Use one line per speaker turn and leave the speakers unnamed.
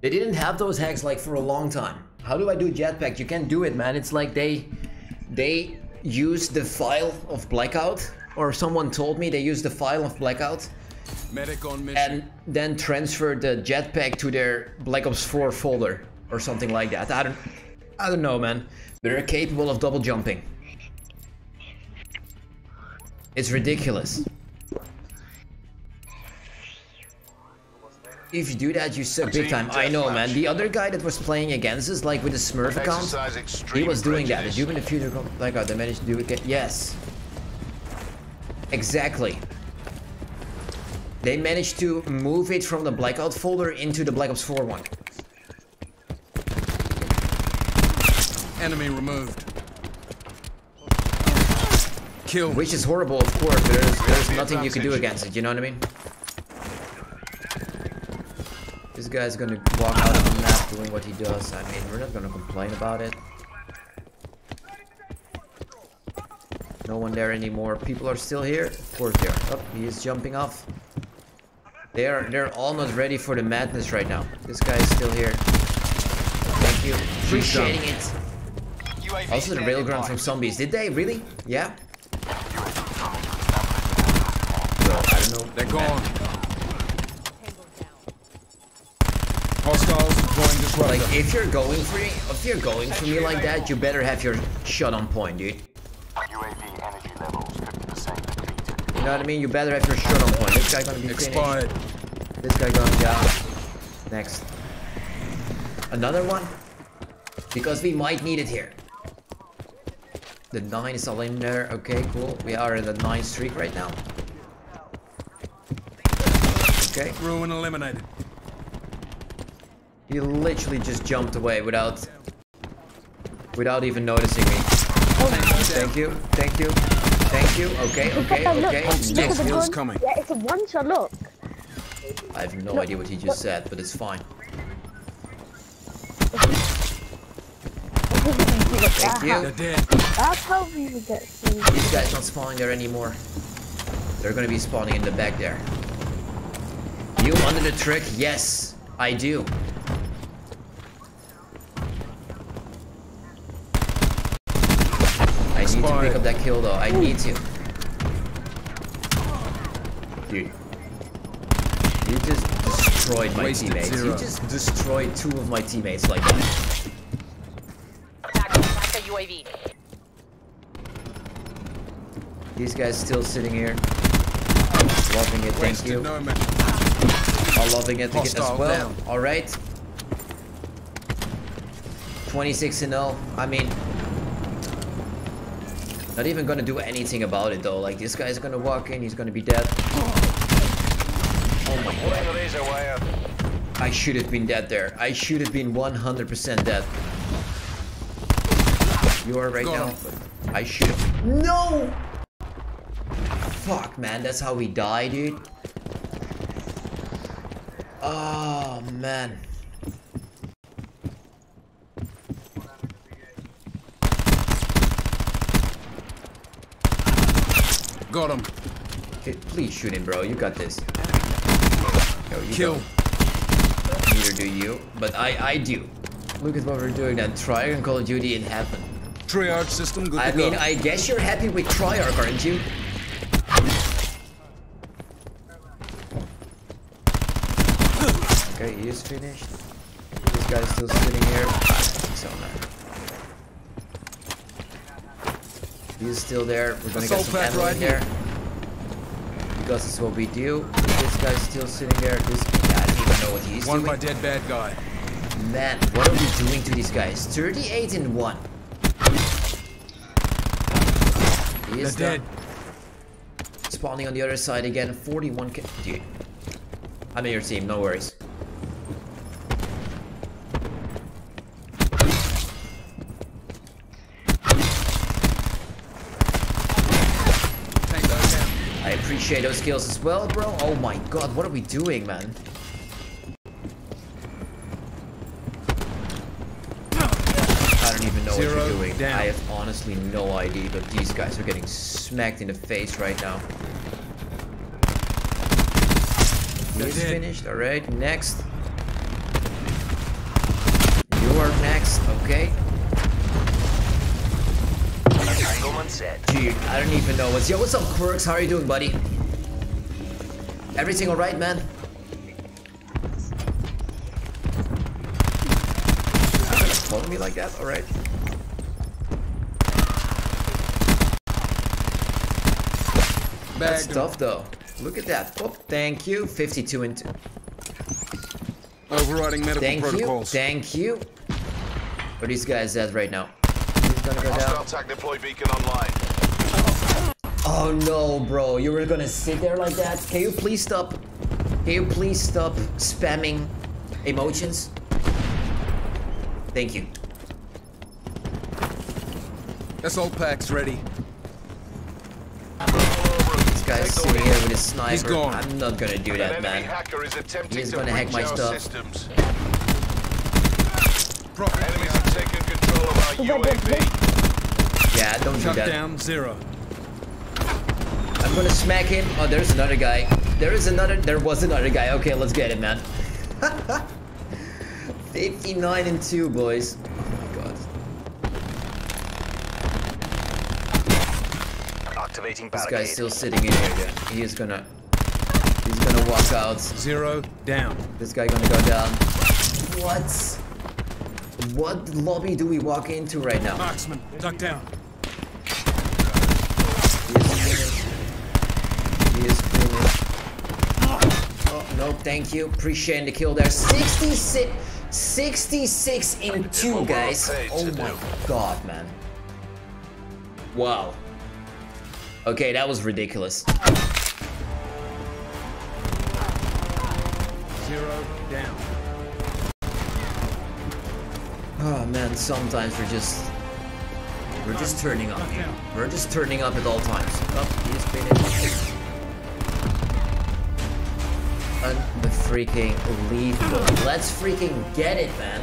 They didn't have those hacks like for a long time. How do I do jetpack? You can't do it, man. It's like they they use the file of blackout, or someone told me they use the file of blackout
Medic on mission.
and then transfer the jetpack to their Black Ops 4 folder or something like that. I don't I don't know, man. But they're capable of double jumping. It's ridiculous. If you do that, you suck big time. I know, man. The other guy that was playing against us, like with the Smurf account, he was doing that.
prejudice.
Did you in the future like oh, they managed to do it? Yes. Exactly. They managed to move it from the Blackout folder into the Black Ops 4 one.
Enemy removed. Kill.
Which is horrible, of course, but there's, there's nothing you can do against it, you know what I mean? This guy's gonna walk out of the map doing what he does. I mean, we're not gonna complain about it. No one there anymore. People are still here? Of course they are. Oh, he is jumping off. They are, they're all not ready for the madness right now. This guy is still here. Thank you. Appreciating it.
UAV
Also the railgun from zombies. Did they? Really? Yeah? Bro, I don't know.
They're gone.
Like, if you're going for me, if you're going for me like that, you better have your shot on point, dude.
UAV energy levels 50% depleted.
You know what I mean? You better have your shot on point. This guy gonna be finished.
Expired.
This guy going down. Uh, next. Another one? Because we might need it here. The 9 is all in there. Okay, cool. We are in the 9 streak right now. Okay.
Ruin eliminated.
He literally just jumped away without... Without even noticing me. Thank you. Thank you. Thank you. Okay, okay,
Look,
okay.
look gun.
coming.
Yeah, it's a one shot. Look.
I have no idea what he just said, but it's fine.
Thank
you.
That's how we would get through.
These guys not spawning there anymore. They're gonna be spawning in the back there. You under the trick? Yes, I do. Need to pick up that kill though. I need to. Dude. You just destroyed my
Wasted
teammates. You just destroyed two of my teammates like that.
Attack, attack the UAV.
These guys still sitting here. Loving it, thank you.
no.
I'm loving it as well. Alright. 26 and 0. I mean, not even gonna do anything about it though. Like, this guy's gonna walk in, he's gonna be dead. Oh my god. I should have been dead there. I should have been 100% dead. You are right now, I should have. No! Fuck, man, that's how we die, dude. Oh, man.
Got him.
Okay, please shoot him, bro. You got this. Yo, you
Kill.
don't. Neither do you, but I, I do. Look at what we're doing then. Treyarch Call of Duty in heaven.
Triage system good
I mean,
go.
I guess you're happy with Treyarch, aren't you? Okay, he is finished. This guy's still sitting here. So, man. He is still there. We're gonna get
Assault
some ammo
right
in there. Because it's what we do. This guy's still sitting there. This I don't even know what he's
One
doing.
by dead bad guy.
Man, what are we doing to these guys? 38 and 1. He is
They're dead.
Spawning on the other side again. 41 k. Dude. I'm in your team, no worries.
Tango down.
I appreciate those kills as well, bro. Oh my god, what are we doing, man? I don't even know what you're doing.
down.
I have honestly no idea, but these guys are getting smacked in the face right now. He's finished, alright, next. Nice. Okay.
Entanglement set.
Dude, I don't even know what's. Yo, what's up, Quirks? How are you doing, buddy? Everything alright, man? Follow me like that? Alright. That's
Bagged.
tough, though. Look at that. Oh, thank you. 52 and 2.
Overriding medical
Thank you. Thank you. Where are these guys at right now? Who's gonna go down?
Hostile deploy beacon online.
Oh no, bro. You were gonna sit there like that? Can you please stop? Can you please stop spamming emotions? Thank you.
Assault packs ready.
This guy's sitting here with his sniper.
He's gone.
I'm not gonna do that, man.
hacker is attempting
He's
to
gonna hack
breach
my stuff.
systems.
Profit.
Enemies have taken control of our UAV.
Yeah, don't do
Shut
that.
down zero.
I'm gonna smack him. Oh, there's another guy. There is another. There was another guy. Okay, let's get it, man. 59 and 2, boys. Oh my god.
Activating
This guy's still sitting in here. Yeah. He is gonna. He's gonna walk out.
Zero down.
This guy gonna go down. What? What lobby do we walk into right now?
Marksman, duck down.
He is finished. He is finished. Oh, no, thank you. Appreciate the kill there. 66, 66 in 2, guys. Oh my god, man. Wow. Okay, that was ridiculous.
Zero down.
Oh man, sometimes we're just we're just turning up. We're just turning up at all times. Oh, he's finished. Un the freaking. Let's freaking get it, man.